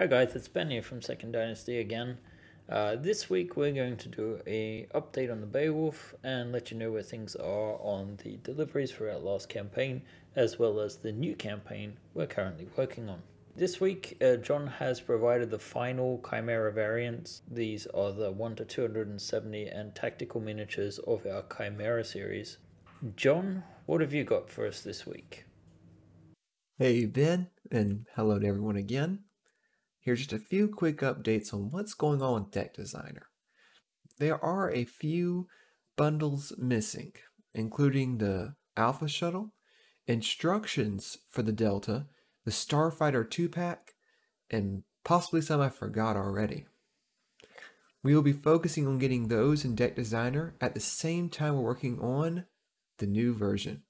Hi guys, it's Ben here from Second Dynasty again. Uh, this week we're going to do a update on the Beowulf and let you know where things are on the deliveries for our last campaign as well as the new campaign we're currently working on. This week uh, John has provided the final Chimera variants. These are the 1 to 270 and tactical miniatures of our Chimera series. John, what have you got for us this week? Hey Ben, and hello to everyone again. Here's just a few quick updates on what's going on with Deck Designer. There are a few bundles missing, including the Alpha Shuttle, instructions for the Delta, the Starfighter 2-pack, and possibly some I forgot already. We will be focusing on getting those in Deck Designer at the same time we're working on the new version.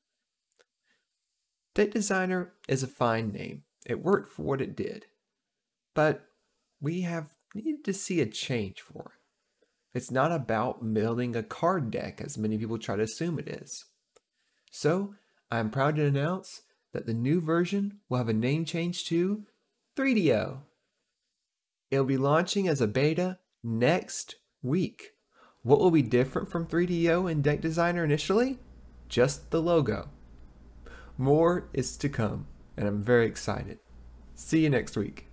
Deck Designer is a fine name. It worked for what it did but we have needed to see a change for it. It's not about building a card deck as many people try to assume it is. So, I'm proud to announce that the new version will have a name change to 3Dio. It'll be launching as a beta next week. What will be different from 3Dio and Deck Designer initially? Just the logo. More is to come, and I'm very excited. See you next week.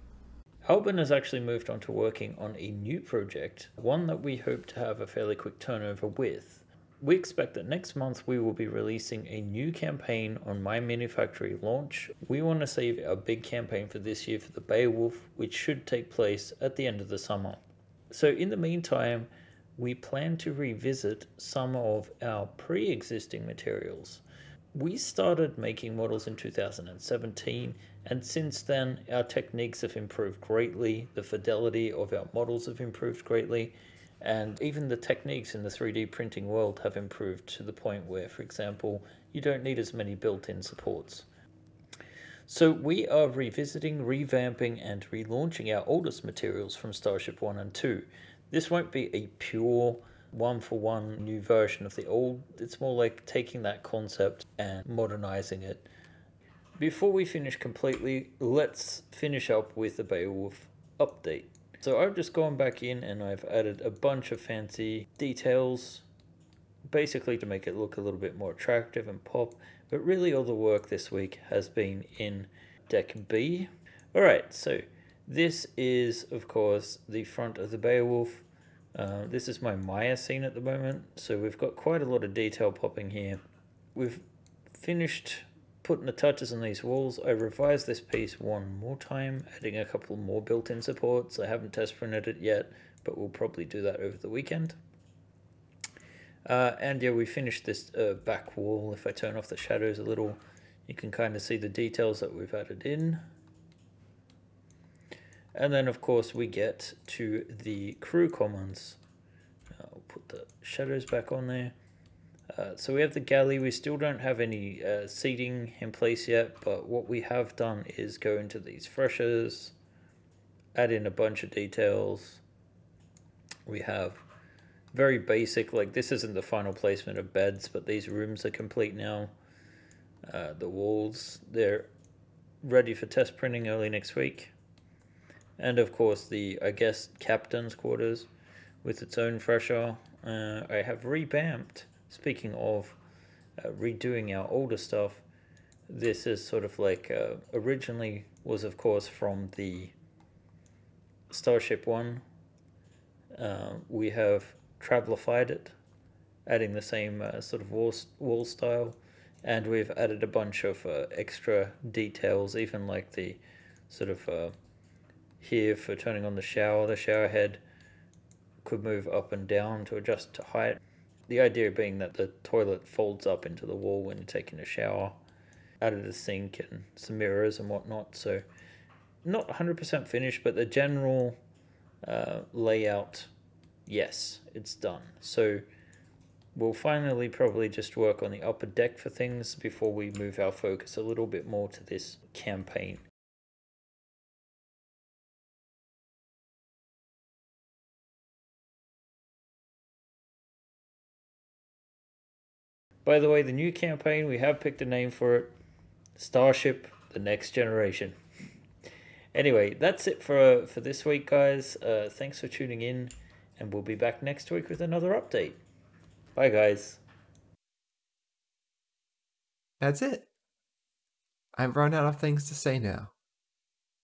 Albin has actually moved on to working on a new project, one that we hope to have a fairly quick turnover with. We expect that next month we will be releasing a new campaign on My Mini Factory launch. We want to save our big campaign for this year for the Beowulf, which should take place at the end of the summer. So in the meantime, we plan to revisit some of our pre-existing materials. We started making models in 2017, and since then, our techniques have improved greatly, the fidelity of our models have improved greatly, and even the techniques in the 3D printing world have improved to the point where, for example, you don't need as many built-in supports. So we are revisiting, revamping, and relaunching our oldest materials from Starship 1 and 2. This won't be a pure one for one new version of the old. It's more like taking that concept and modernizing it. Before we finish completely, let's finish up with the Beowulf update. So I've just gone back in and I've added a bunch of fancy details, basically to make it look a little bit more attractive and pop. But really all the work this week has been in Deck B. Alright, so this is of course the front of the Beowulf. Uh, this is my Maya scene at the moment, so we've got quite a lot of detail popping here. We've finished putting the touches on these walls. I revised this piece one more time, adding a couple more built-in supports. I haven't test printed it yet, but we'll probably do that over the weekend. Uh, and yeah, we finished this uh, back wall. If I turn off the shadows a little, you can kind of see the details that we've added in. And then of course we get to the crew commons. I'll put the shadows back on there. Uh, so we have the galley, we still don't have any uh, seating in place yet, but what we have done is go into these freshers, add in a bunch of details. We have very basic, like this isn't the final placement of beds, but these rooms are complete now. Uh, the walls, they're ready for test printing early next week and of course the I guess captain's quarters with its own fresher. Uh, I have revamped. Speaking of uh, redoing our older stuff, this is sort of like uh, originally was of course from the Starship One. Uh, we have travelified it, adding the same uh, sort of wall wall style, and we've added a bunch of uh, extra details, even like the sort of here for turning on the shower. The shower head could move up and down to adjust to height. The idea being that the toilet folds up into the wall when you're taking a shower. Added a sink and some mirrors and whatnot. So not 100% finished, but the general uh, layout, yes, it's done. So we'll finally probably just work on the upper deck for things before we move our focus a little bit more to this campaign. By the way, the new campaign, we have picked a name for it Starship The Next Generation. Anyway, that's it for for this week, guys. Uh, thanks for tuning in, and we'll be back next week with another update. Bye, guys. That's it. I've run out of things to say now.